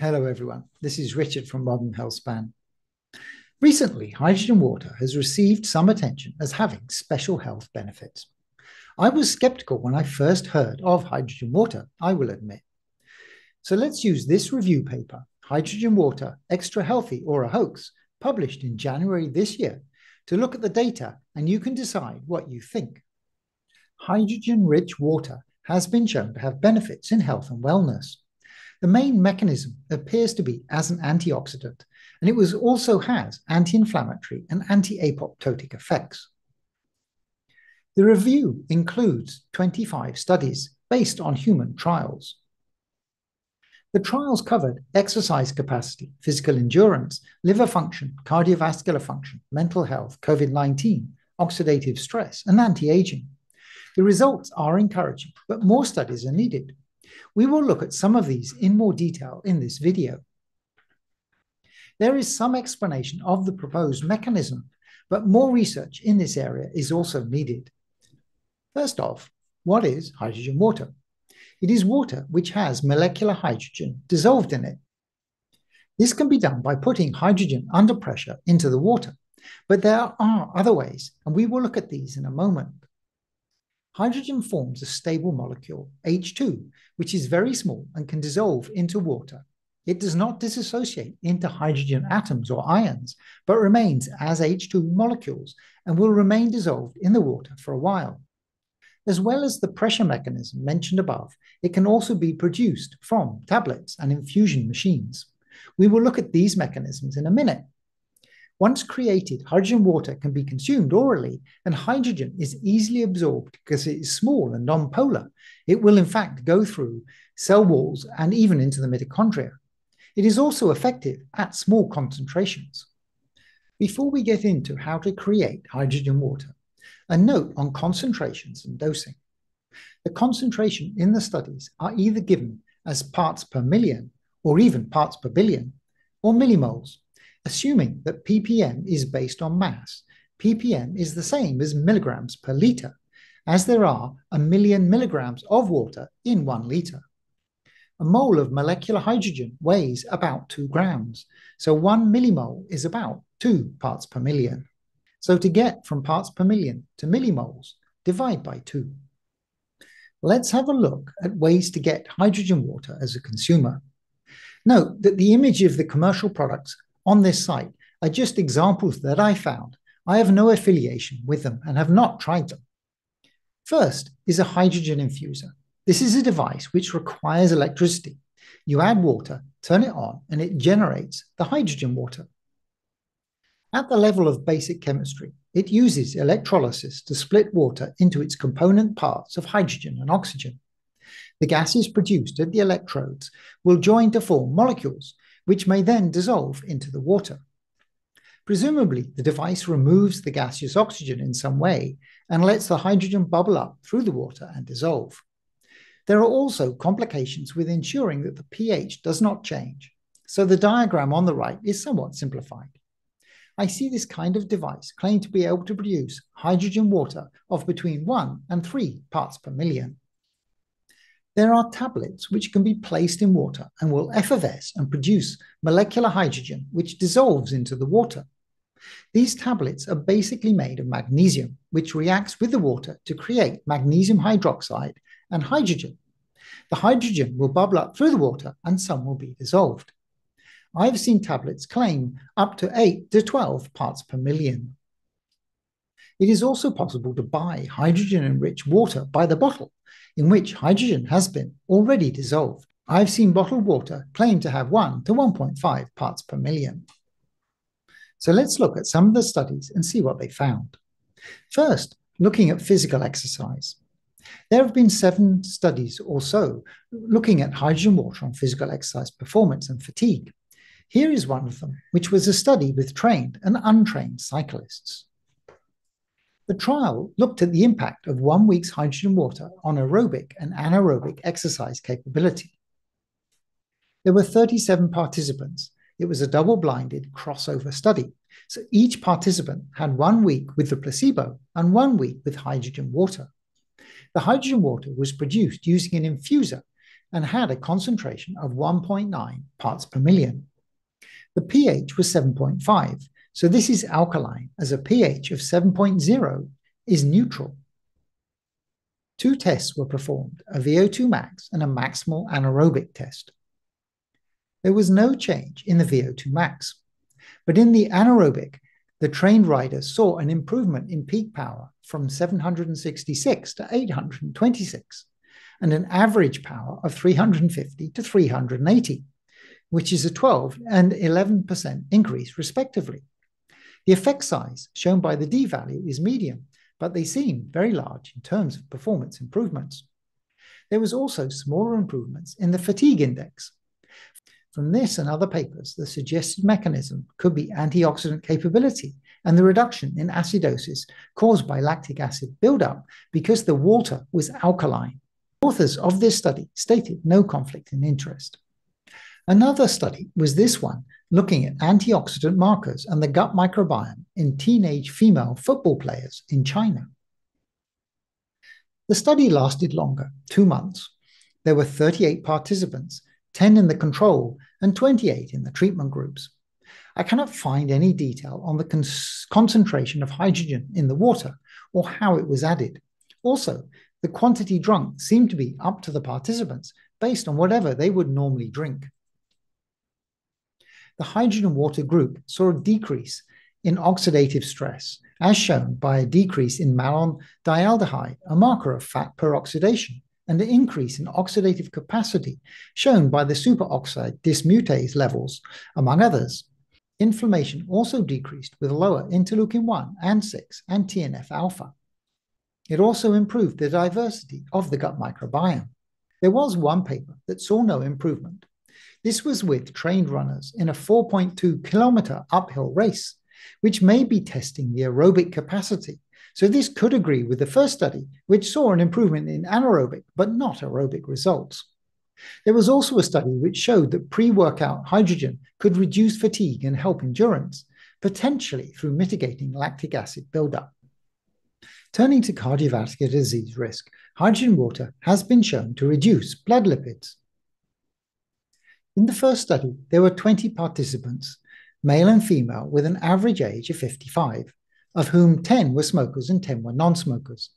Hello, everyone. This is Richard from Modern Healthspan. Recently, hydrogen water has received some attention as having special health benefits. I was skeptical when I first heard of hydrogen water, I will admit. So let's use this review paper, Hydrogen Water Extra Healthy or a Hoax, published in January this year, to look at the data and you can decide what you think. Hydrogen rich water has been shown to have benefits in health and wellness. The main mechanism appears to be as an antioxidant, and it was also has anti-inflammatory and anti-apoptotic effects. The review includes 25 studies based on human trials. The trials covered exercise capacity, physical endurance, liver function, cardiovascular function, mental health, COVID 19, oxidative stress, and anti aging. The results are encouraging, but more studies are needed. We will look at some of these in more detail in this video. There is some explanation of the proposed mechanism, but more research in this area is also needed. First off, what is hydrogen water? It is water which has molecular hydrogen dissolved in it. This can be done by putting hydrogen under pressure into the water, but there are other ways, and we will look at these in a moment. Hydrogen forms a stable molecule, H2, which is very small and can dissolve into water. It does not dissociate into hydrogen atoms or ions, but remains as H2 molecules and will remain dissolved in the water for a while. As well as the pressure mechanism mentioned above, it can also be produced from tablets and infusion machines. We will look at these mechanisms in a minute. Once created, hydrogen water can be consumed orally, and hydrogen is easily absorbed because it is small and nonpolar. It will, in fact, go through cell walls and even into the mitochondria. It is also effective at small concentrations. Before we get into how to create hydrogen water, a note on concentrations and dosing. The concentration in the studies are either given as parts per million or even parts per billion or millimoles Assuming that ppm is based on mass, ppm is the same as milligrams per litre, as there are a million milligrams of water in one litre. A mole of molecular hydrogen weighs about 2 grams, so 1 millimole is about 2 parts per million. So to get from parts per million to millimoles, divide by 2. Let's have a look at ways to get hydrogen water as a consumer. Note that the image of the commercial products on this site are just examples that I found. I have no affiliation with them and have not tried them. First is a hydrogen infuser. This is a device which requires electricity. You add water, turn it on, and it generates the hydrogen water. At the level of basic chemistry, it uses electrolysis to split water into its component parts of hydrogen and oxygen. The gases produced at the electrodes will join to form molecules which may then dissolve into the water. Presumably, the device removes the gaseous oxygen in some way and lets the hydrogen bubble up through the water and dissolve. There are also complications with ensuring that the pH does not change, so the diagram on the right is somewhat simplified. I see this kind of device claimed to be able to produce hydrogen water of between 1 and 3 parts per million. There are tablets which can be placed in water and will effervesce and produce molecular hydrogen, which dissolves into the water. These tablets are basically made of magnesium, which reacts with the water to create magnesium hydroxide and hydrogen. The hydrogen will bubble up through the water and some will be dissolved. I've seen tablets claim up to 8 to 12 parts per million. It is also possible to buy hydrogen enriched water by the bottle in which hydrogen has been already dissolved. I've seen bottled water claim to have 1 to 1.5 parts per million. So let's look at some of the studies and see what they found. First, looking at physical exercise. There have been seven studies or so looking at hydrogen water on physical exercise performance and fatigue. Here is one of them, which was a study with trained and untrained cyclists. The trial looked at the impact of one week's hydrogen water on aerobic and anaerobic exercise capability. There were 37 participants. It was a double blinded crossover study. So each participant had one week with the placebo and one week with hydrogen water. The hydrogen water was produced using an infuser and had a concentration of 1.9 parts per million. The pH was 7.5, so this is alkaline, as a pH of 7.0 is neutral. Two tests were performed, a VO2 max and a maximal anaerobic test. There was no change in the VO2 max, but in the anaerobic, the trained riders saw an improvement in peak power from 766 to 826 and an average power of 350 to 380, which is a 12 and 11% increase, respectively. The effect size shown by the D value is medium, but they seem very large in terms of performance improvements. There was also smaller improvements in the fatigue index. From this and other papers, the suggested mechanism could be antioxidant capability and the reduction in acidosis caused by lactic acid buildup because the water was alkaline. Authors of this study stated no conflict in interest. Another study was this one, looking at antioxidant markers and the gut microbiome in teenage female football players in China. The study lasted longer, two months. There were 38 participants, 10 in the control and 28 in the treatment groups. I cannot find any detail on the con concentration of hydrogen in the water or how it was added. Also, the quantity drunk seemed to be up to the participants based on whatever they would normally drink. The hydrogen water group saw a decrease in oxidative stress, as shown by a decrease in malondialdehyde, a marker of fat peroxidation, and an increase in oxidative capacity, shown by the superoxide dismutase levels, among others. Inflammation also decreased with lower interleukin 1 and 6 and TNF alpha. It also improved the diversity of the gut microbiome. There was one paper that saw no improvement. This was with trained runners in a 4.2 kilometer uphill race, which may be testing the aerobic capacity. So this could agree with the first study, which saw an improvement in anaerobic but not aerobic results. There was also a study which showed that pre workout hydrogen could reduce fatigue and help endurance, potentially through mitigating lactic acid buildup. Turning to cardiovascular disease risk, hydrogen water has been shown to reduce blood lipids. In the first study, there were 20 participants, male and female, with an average age of 55, of whom 10 were smokers and 10 were non smokers.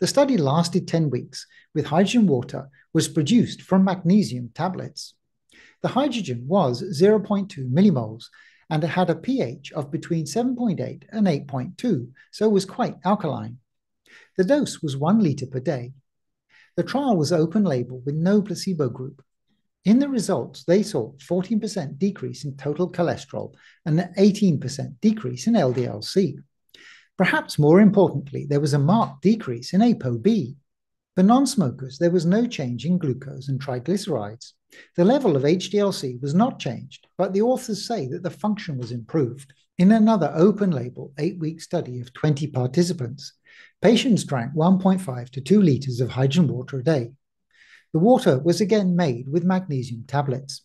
The study lasted 10 weeks, with hydrogen water was produced from magnesium tablets. The hydrogen was 0.2 millimoles and it had a pH of between 7.8 and 8.2, so it was quite alkaline. The dose was one litre per day. The trial was open label with no placebo group. In the results, they saw 14% decrease in total cholesterol and an 18% decrease in LDL-C. Perhaps more importantly, there was a marked decrease in ApoB. For non-smokers, there was no change in glucose and triglycerides. The level of HDL-C was not changed, but the authors say that the function was improved. In another open-label eight-week study of 20 participants, Patients drank 1.5 to 2 litres of hydrogen water a day. The water was again made with magnesium tablets,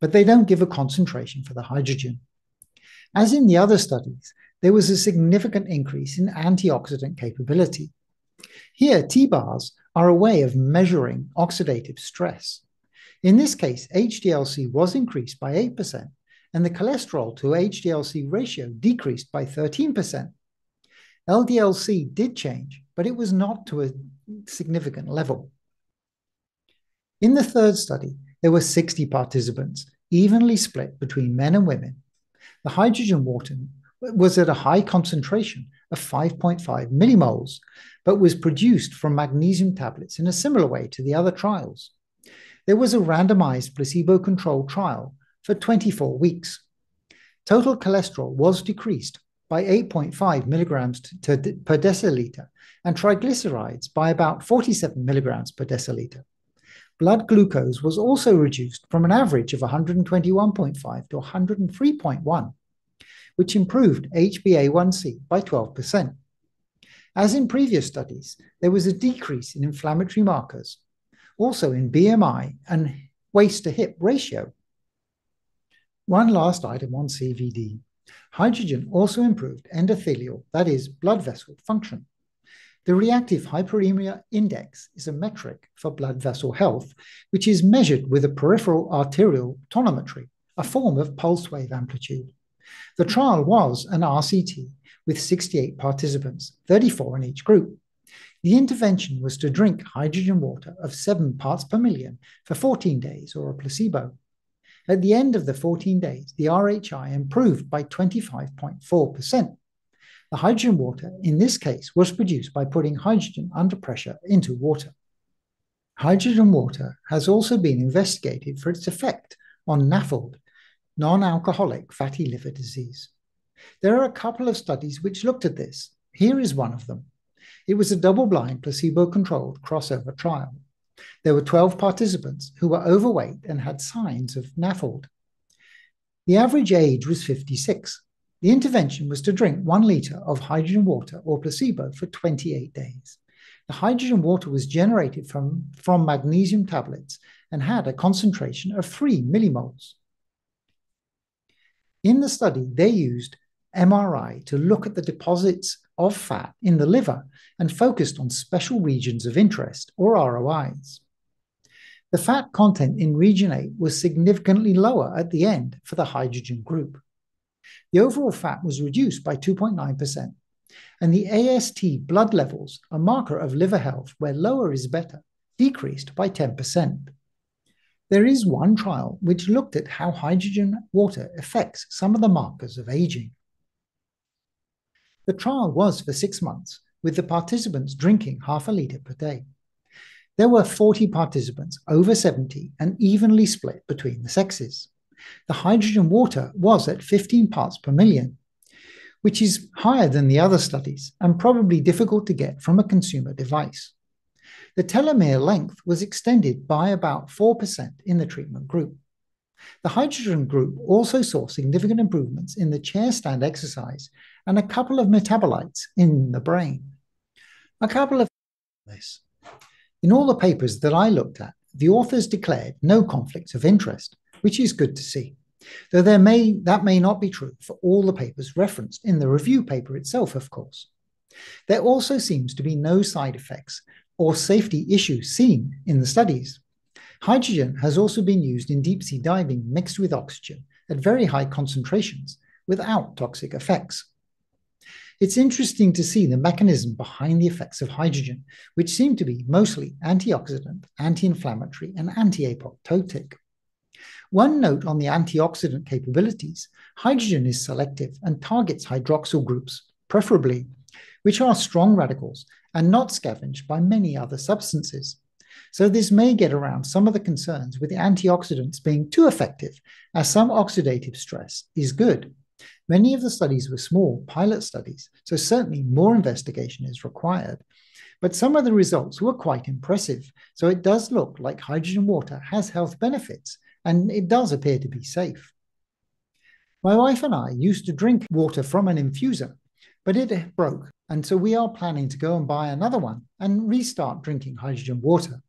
but they don't give a concentration for the hydrogen. As in the other studies, there was a significant increase in antioxidant capability. Here, TBARS are a way of measuring oxidative stress. In this case, HDL-C was increased by 8%, and the cholesterol to HDL-C ratio decreased by 13%. LDL-C did change, but it was not to a significant level. In the third study, there were 60 participants, evenly split between men and women. The hydrogen water was at a high concentration of 5.5 millimoles, but was produced from magnesium tablets in a similar way to the other trials. There was a randomized placebo controlled trial for 24 weeks. Total cholesterol was decreased by 8.5 milligrams per deciliter and triglycerides by about 47 milligrams per deciliter. Blood glucose was also reduced from an average of 121.5 to 103.1, which improved HbA1c by 12%. As in previous studies, there was a decrease in inflammatory markers, also in BMI and waist to hip ratio. One last item on CVD. Hydrogen also improved endothelial, that is, blood vessel function. The reactive hyperemia index is a metric for blood vessel health, which is measured with a peripheral arterial tonometry, a form of pulse wave amplitude. The trial was an RCT with 68 participants, 34 in each group. The intervention was to drink hydrogen water of 7 parts per million for 14 days or a placebo. At the end of the 14 days, the RHI improved by 25.4%. The hydrogen water, in this case, was produced by putting hydrogen under pressure into water. Hydrogen water has also been investigated for its effect on NAFLD, non alcoholic fatty liver disease. There are a couple of studies which looked at this. Here is one of them. It was a double blind, placebo controlled crossover trial. There were 12 participants who were overweight and had signs of NAFLD. The average age was 56. The intervention was to drink one litre of hydrogen water or placebo for 28 days. The hydrogen water was generated from, from magnesium tablets and had a concentration of 3 millimoles. In the study, they used MRI to look at the deposits of fat in the liver and focused on special regions of interest or ROIs. The fat content in region 8 was significantly lower at the end for the hydrogen group. The overall fat was reduced by 2.9%, and the AST blood levels, a marker of liver health where lower is better, decreased by 10%. There is one trial which looked at how hydrogen water affects some of the markers of aging. The trial was for six months, with the participants drinking half a litre per day. There were 40 participants over 70 and evenly split between the sexes. The hydrogen water was at 15 parts per million, which is higher than the other studies and probably difficult to get from a consumer device. The telomere length was extended by about 4% in the treatment group. The hydrogen group also saw significant improvements in the chair stand exercise and a couple of metabolites in the brain. A couple of this. In all the papers that I looked at, the authors declared no conflicts of interest, which is good to see. Though there may that may not be true for all the papers referenced in the review paper itself, of course. There also seems to be no side effects or safety issues seen in the studies. Hydrogen has also been used in deep sea diving mixed with oxygen at very high concentrations without toxic effects. It's interesting to see the mechanism behind the effects of hydrogen, which seem to be mostly antioxidant, anti inflammatory, and anti apoptotic. One note on the antioxidant capabilities hydrogen is selective and targets hydroxyl groups, preferably, which are strong radicals and not scavenged by many other substances. So, this may get around some of the concerns with the antioxidants being too effective, as some oxidative stress is good. Many of the studies were small pilot studies, so certainly more investigation is required. But some of the results were quite impressive, so it does look like hydrogen water has health benefits, and it does appear to be safe. My wife and I used to drink water from an infuser, but it broke, and so we are planning to go and buy another one and restart drinking hydrogen water.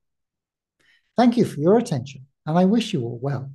Thank you for your attention, and I wish you all well.